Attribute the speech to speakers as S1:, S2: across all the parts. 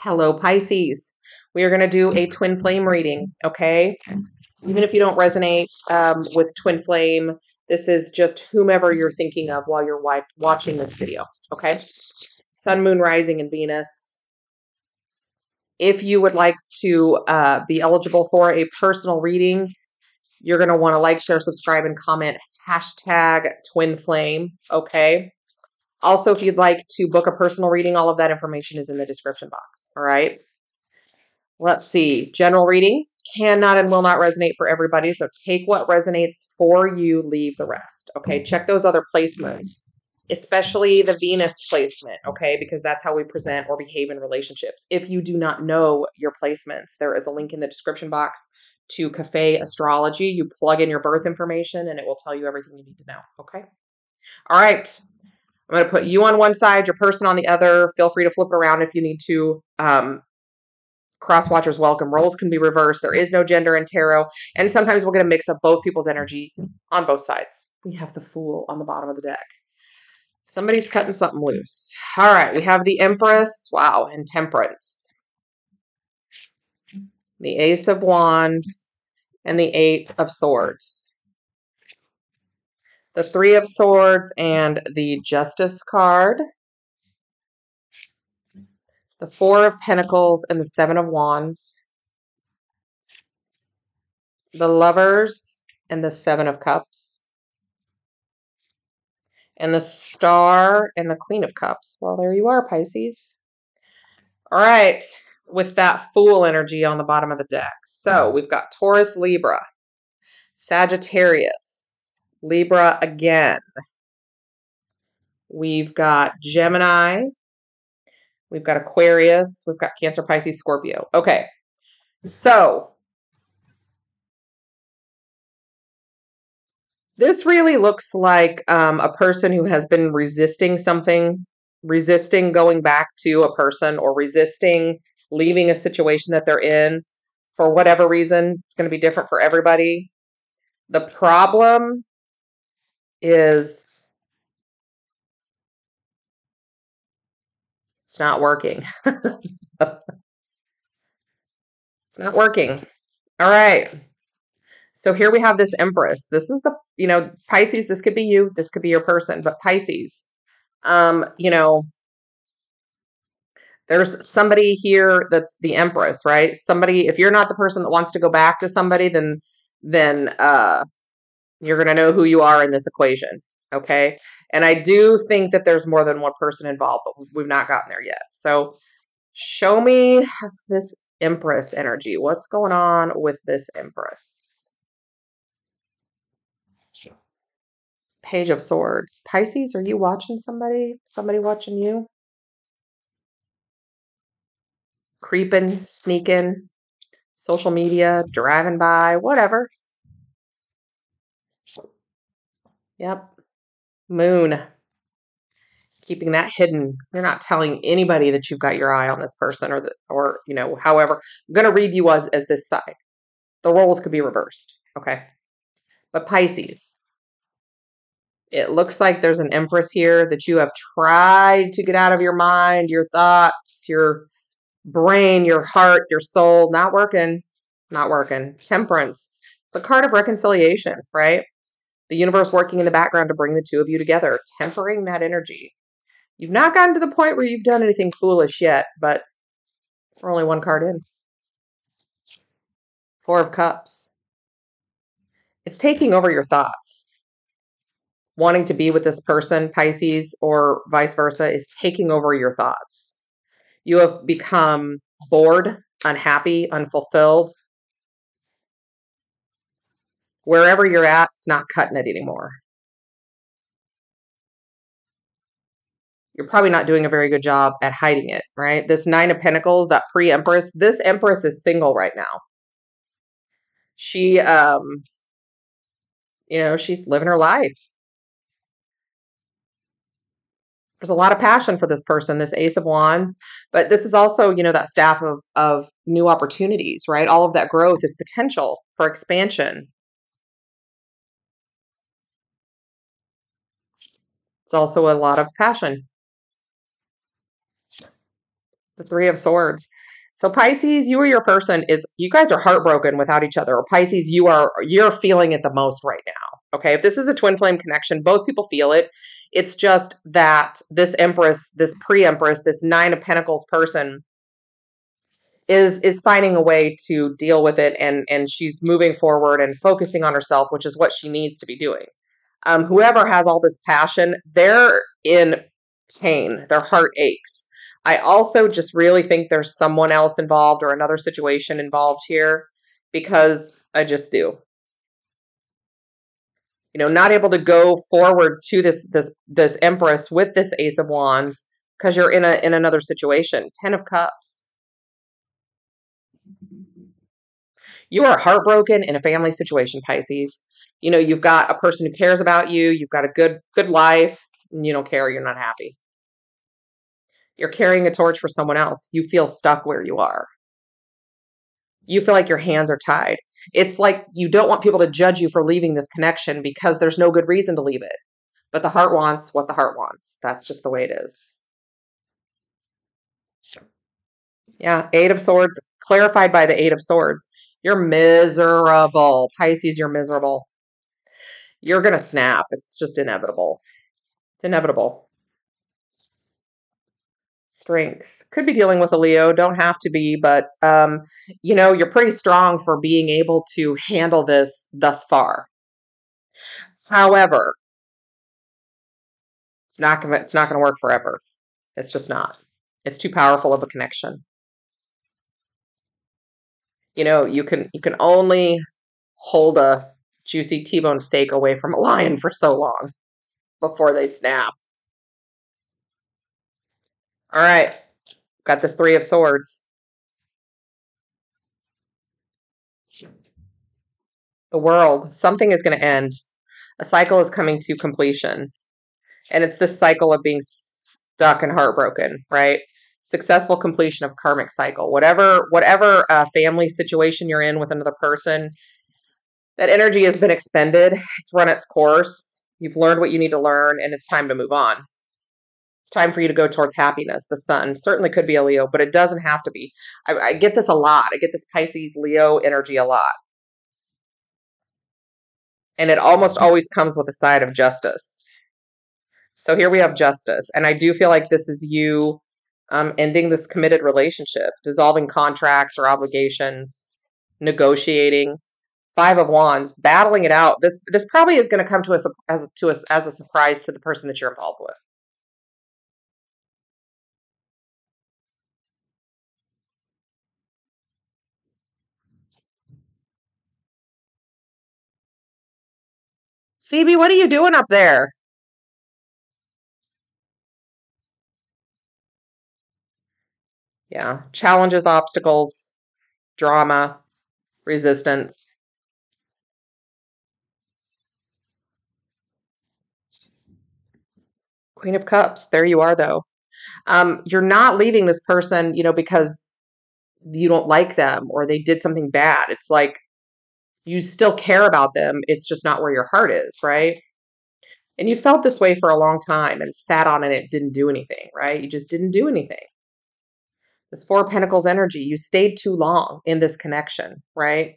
S1: Hello, Pisces. We are going to do a twin flame reading, okay? Even if you don't resonate um, with twin flame, this is just whomever you're thinking of while you're watching this video, okay? Sun, Moon, Rising, and Venus. If you would like to uh, be eligible for a personal reading, you're going to want to like, share, subscribe, and comment hashtag twin flame, okay? Also, if you'd like to book a personal reading, all of that information is in the description box. All right. Let's see. General reading cannot and will not resonate for everybody. So take what resonates for you, leave the rest. Okay. Check those other placements, especially the Venus placement. Okay. Because that's how we present or behave in relationships. If you do not know your placements, there is a link in the description box to Cafe Astrology. You plug in your birth information and it will tell you everything you need to know. Okay. All right. I'm going to put you on one side, your person on the other. Feel free to flip around if you need to. Um, cross watchers welcome. Roles can be reversed. There is no gender in tarot. And sometimes we'll get a mix of both people's energies on both sides. We have the Fool on the bottom of the deck. Somebody's cutting something loose. All right. We have the Empress. Wow. And Temperance. The Ace of Wands and the Eight of Swords the Three of Swords and the Justice card, the Four of Pentacles and the Seven of Wands, the Lovers and the Seven of Cups, and the Star and the Queen of Cups. Well, there you are, Pisces. All right, with that Fool energy on the bottom of the deck. So we've got Taurus, Libra, Sagittarius, Libra again. We've got Gemini. We've got Aquarius. We've got Cancer, Pisces, Scorpio. Okay. So this really looks like um, a person who has been resisting something, resisting going back to a person or resisting leaving a situation that they're in for whatever reason. It's going to be different for everybody. The problem is it's not working. it's not working. All right. So here we have this Empress. This is the, you know, Pisces, this could be you, this could be your person, but Pisces, um, you know, there's somebody here that's the Empress, right? Somebody, if you're not the person that wants to go back to somebody, then, then, uh, you're going to know who you are in this equation. Okay. And I do think that there's more than one person involved, but we've not gotten there yet. So show me this Empress energy. What's going on with this Empress? Page of Swords. Pisces, are you watching somebody? Somebody watching you? Creeping, sneaking, social media, driving by, whatever. Yep. Moon. Keeping that hidden. You're not telling anybody that you've got your eye on this person or the, or you know, however. I'm going to read you as as this side. The roles could be reversed, okay? But Pisces. It looks like there's an empress here that you have tried to get out of your mind, your thoughts, your brain, your heart, your soul, not working. Not working. Temperance. The card of reconciliation, right? The universe working in the background to bring the two of you together, tempering that energy. You've not gotten to the point where you've done anything foolish yet, but we're only one card in. Four of Cups. It's taking over your thoughts. Wanting to be with this person, Pisces, or vice versa, is taking over your thoughts. You have become bored, unhappy, unfulfilled, wherever you're at, it's not cutting it anymore. You're probably not doing a very good job at hiding it, right? This Nine of Pentacles, that pre Empress, this Empress is single right now. She, um, you know, she's living her life. There's a lot of passion for this person, this Ace of Wands, but this is also, you know, that staff of of new opportunities, right? All of that growth is potential for expansion, It's also a lot of passion. The Three of Swords. So Pisces, you or your person is you guys are heartbroken without each other. Or Pisces, you are you're feeling it the most right now. Okay? If this is a twin flame connection, both people feel it. It's just that this Empress, this pre-Empress, this 9 of pentacles person is is finding a way to deal with it and and she's moving forward and focusing on herself, which is what she needs to be doing. Um, whoever has all this passion, they're in pain. Their heart aches I also just really think there's someone else involved or another situation involved here because I just do. You know, not able to go forward to this this this empress with this ace of wands because you're in a in another situation. 10 of cups. You are heartbroken in a family situation, Pisces. You know, you've got a person who cares about you, you've got a good good life, and you don't care, you're not happy. You're carrying a torch for someone else. You feel stuck where you are. You feel like your hands are tied. It's like you don't want people to judge you for leaving this connection because there's no good reason to leave it. But the heart wants what the heart wants. That's just the way it is. Yeah, Eight of Swords, clarified by the Eight of Swords. You're miserable. Pisces, you're miserable. You're going to snap. It's just inevitable. It's inevitable strength could be dealing with a leo don't have to be but um you know you're pretty strong for being able to handle this thus far however it's not gonna it's not gonna work forever it's just not it's too powerful of a connection you know you can you can only hold a juicy t-bone steak away from a lion for so long before they snap all right. Got this Three of Swords. The world. Something is going to end. A cycle is coming to completion. And it's this cycle of being stuck and heartbroken, right? Successful completion of karmic cycle. Whatever whatever uh, family situation you're in with another person, that energy has been expended. It's run its course. You've learned what you need to learn, and it's time to move on it's time for you to go towards happiness. The sun certainly could be a Leo, but it doesn't have to be. I, I get this a lot. I get this Pisces Leo energy a lot. And it almost always comes with a side of justice. So here we have justice. And I do feel like this is you um, ending this committed relationship, dissolving contracts or obligations, negotiating. Five of Wands, battling it out. This this probably is going to come to us as to us as a surprise to the person that you're involved with. Phoebe, what are you doing up there? Yeah, challenges, obstacles, drama, resistance. Queen of Cups. There you are, though. Um, you're not leaving this person, you know, because you don't like them or they did something bad. It's like you still care about them. It's just not where your heart is, right? And you felt this way for a long time and sat on it, it didn't do anything, right? You just didn't do anything. This Four Pentacles energy, you stayed too long in this connection, right?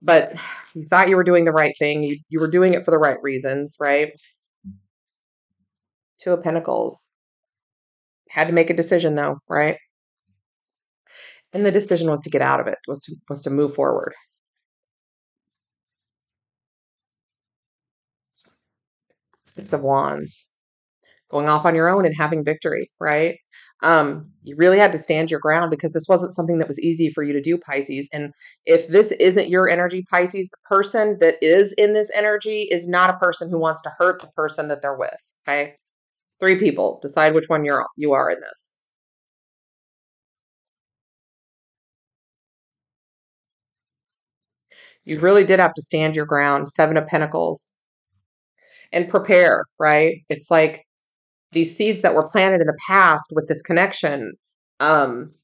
S1: But you thought you were doing the right thing. You, you were doing it for the right reasons, right? Two of Pentacles. Had to make a decision though, right? And the decision was to get out of it, was to was to move forward. Six of Wands, going off on your own and having victory, right? Um, you really had to stand your ground because this wasn't something that was easy for you to do, Pisces. And if this isn't your energy, Pisces, the person that is in this energy is not a person who wants to hurt the person that they're with. Okay. Three people. Decide which one you're you are in this. You really did have to stand your ground. Seven of Pentacles and prepare, right? It's like these seeds that were planted in the past with this connection um,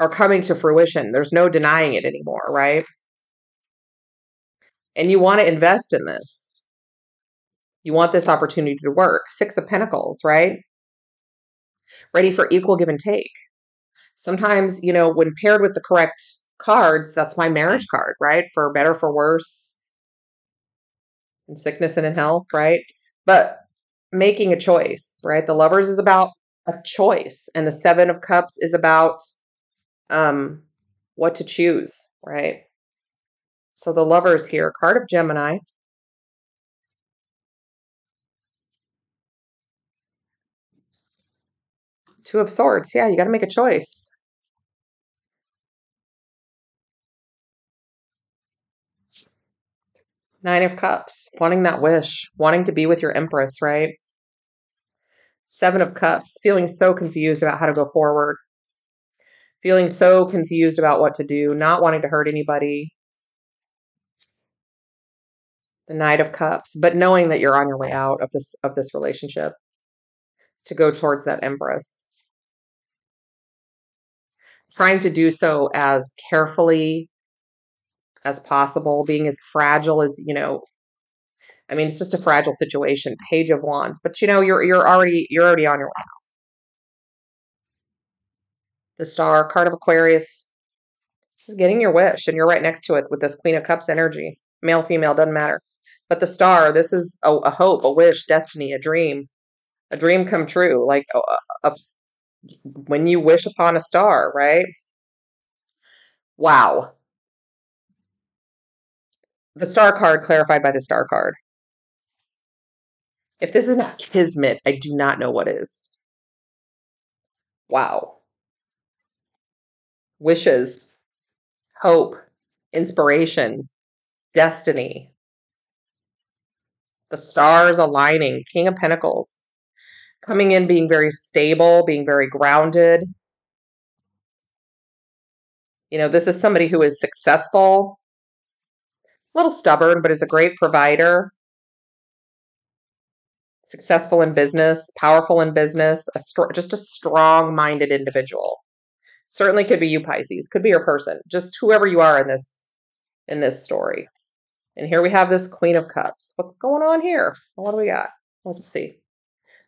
S1: are coming to fruition. There's no denying it anymore, right? And you want to invest in this. You want this opportunity to work. Six of Pentacles, right? ready for equal give and take. Sometimes, you know, when paired with the correct cards, that's my marriage card, right? For better, for worse, in sickness and in health, right? But making a choice, right? The lovers is about a choice, and the seven of cups is about um what to choose, right? So the lovers here, card of Gemini. Two of Swords. Yeah, you got to make a choice. Nine of Cups, wanting that wish, wanting to be with your Empress, right? Seven of Cups, feeling so confused about how to go forward, feeling so confused about what to do, not wanting to hurt anybody. The Knight of Cups, but knowing that you're on your way out of this of this relationship to go towards that Empress. Trying to do so as carefully as possible, being as fragile as, you know, I mean, it's just a fragile situation. Page of Wands, but you know, you're you're already you're already on your way. The Star, card of Aquarius. This is getting your wish, and you're right next to it with this Queen of Cups energy. Male, female, doesn't matter. But the Star, this is a, a hope, a wish, destiny, a dream, a dream come true. Like a, a, when you wish upon a star, right? Wow the star card clarified by the star card. If this is not kismet, I do not know what is. Wow. Wishes, hope, inspiration, destiny. The stars aligning, King of Pentacles. Coming in being very stable, being very grounded. You know, this is somebody who is successful, a little stubborn, but is a great provider. Successful in business, powerful in business, a str- just a strong minded individual. Certainly could be you, Pisces, could be your person, just whoever you are in this in this story. And here we have this Queen of Cups. What's going on here? What do we got? Let's see.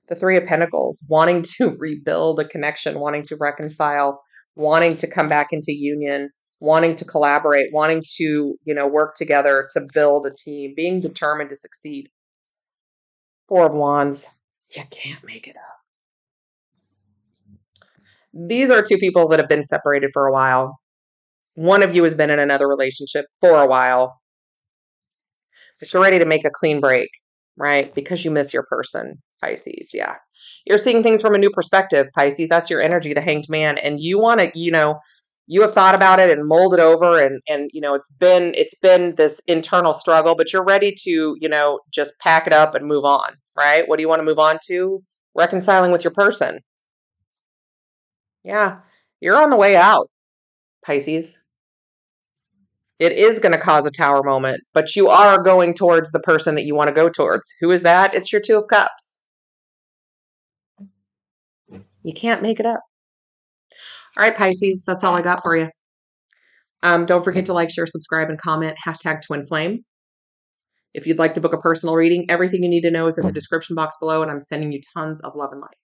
S1: The Three of Pentacles, wanting to rebuild a connection, wanting to reconcile, wanting to come back into union, wanting to collaborate, wanting to, you know, work together to build a team, being determined to succeed. Four of Wands, you can't make it up. These are two people that have been separated for a while. One of you has been in another relationship for a while. But you're ready to make a clean break, right? Because you miss your person, Pisces. Yeah. You're seeing things from a new perspective, Pisces. That's your energy, the hanged man. And you want to, you know, you have thought about it and molded over and and you know it's been it's been this internal struggle but you're ready to you know just pack it up and move on right? What do you want to move on to? Reconciling with your person. Yeah you're on the way out pisces. It is going to cause a tower moment but you are going towards the person that you want to go towards. Who is that? It's your two of cups. You can't make it up all right, Pisces, that's all I got for you. Um, don't forget to like, share, subscribe, and comment. Hashtag Twin Flame. If you'd like to book a personal reading, everything you need to know is in the description box below, and I'm sending you tons of love and light.